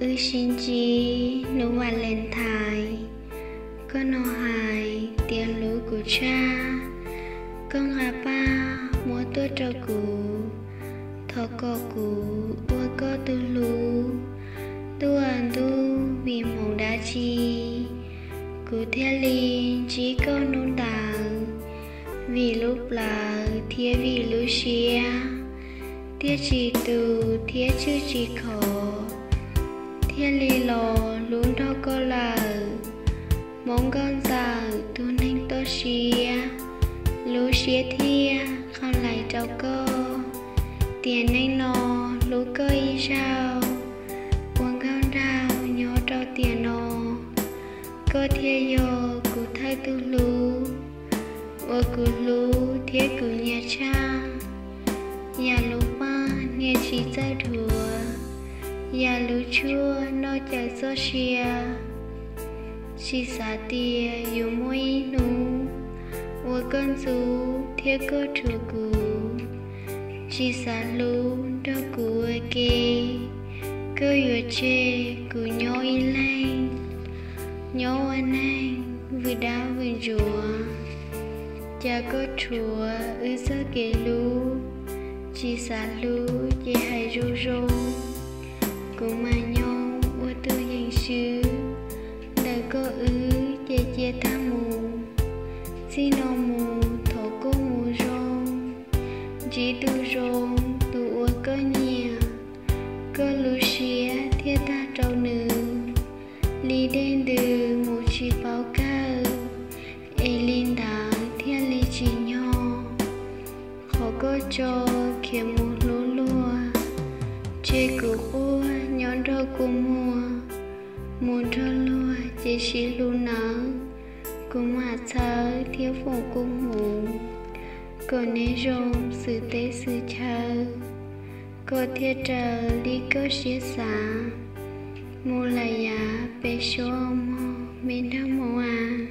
ư xin chi nụ và lên thai con no hài tiền lũ của cha. Con hà ba mua tôi cho cụ thọ có cụ ua có tu lũ tu ăn tu vì mộng đá chi cụ theo linh chỉ có nôn đào vì lúc là thiết vì lũ xia thiết chỉ tu, thiết chữ chỉ khổ thiết lì lò luôn đâu có là mong con già tu ninh tôi xia lúc xia thia không lại cháu cơ tiền anh nó lúc cơ y sao? Quăng con rào nhớ cho tiền nó cơ thia yo, cụ thay tu lu ô cụ lu thiết cụ nhà cha. Nhà lu ba nhà chỉ ra đùa ya lu chua no cha so xia chỉ xa tia yêu môi nu wo con su thia ko chu cụ chỉ sa lu đó cụ ke cơ yu chê cụ nyo y lên nyo anh anh vừa đá vừa rùa cha có chùa ư sơ kể lu chỉ sa lu chỉ hay ru ru mà nhau ô tư hình sư đời có ứ che che ta mù xin nó mù, thổ cô mù rong chỉ tu rong tu ô có nhà có lu xía thiết ta trâu nữ li đen đường mù chỉ báo cao ê linh đà thiên lý chỉ nhỏ khó có cho kia mù lúa lúa chê cụ khua nhón rơ của mùa mùa rơ lúa chỉ xí lúa nở cũng mà thơ thiếu phụ cung hủ cô nế rôm sự tế sự chờ cô thiết trợ đi cơ xí xả mù là giá bê số mô mình đã mô à.